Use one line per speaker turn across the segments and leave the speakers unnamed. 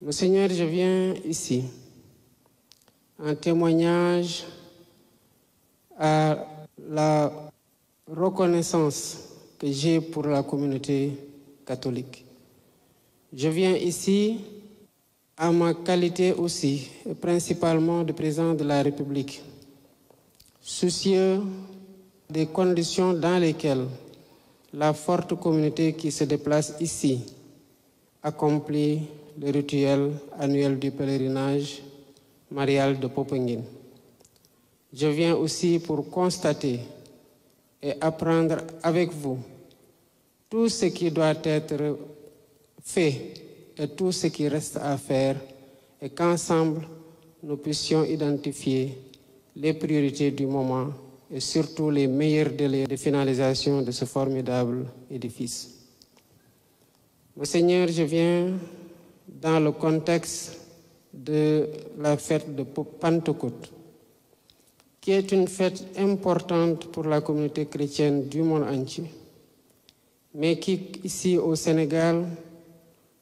Monseigneur, je viens ici en témoignage à la reconnaissance que j'ai pour la communauté catholique. Je viens ici à ma qualité aussi, principalement de président de la République, soucieux des conditions dans lesquelles la forte communauté qui se déplace ici accomplit le rituel annuel du pèlerinage marial de Popenguine. Je viens aussi pour constater et apprendre avec vous tout ce qui doit être fait et tout ce qui reste à faire et qu'ensemble nous puissions identifier les priorités du moment et surtout les meilleurs délais de finalisation de ce formidable édifice. Monseigneur, je viens dans le contexte de la fête de Pentecôte, qui est une fête importante pour la communauté chrétienne du monde entier, mais qui, ici au Sénégal,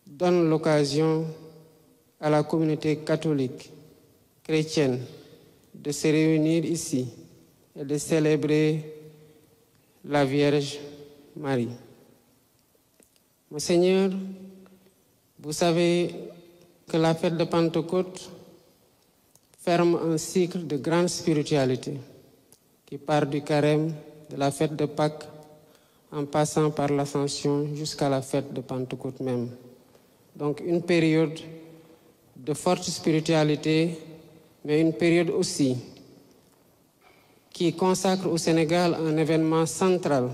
donne l'occasion à la communauté catholique, chrétienne, de se réunir ici et de célébrer la Vierge Marie. Monseigneur, vous savez que la fête de Pentecôte ferme un cycle de grande spiritualité qui part du carême de la fête de Pâques en passant par l'ascension jusqu'à la fête de Pentecôte même. Donc une période de forte spiritualité, mais une période aussi qui consacre au Sénégal un événement central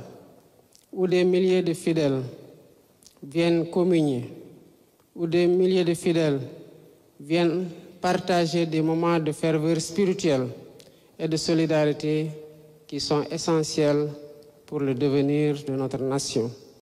où des milliers de fidèles viennent communier, où des milliers de fidèles viennent partager des moments de ferveur spirituelle et de solidarité qui sont essentiels pour le devenir de notre nation.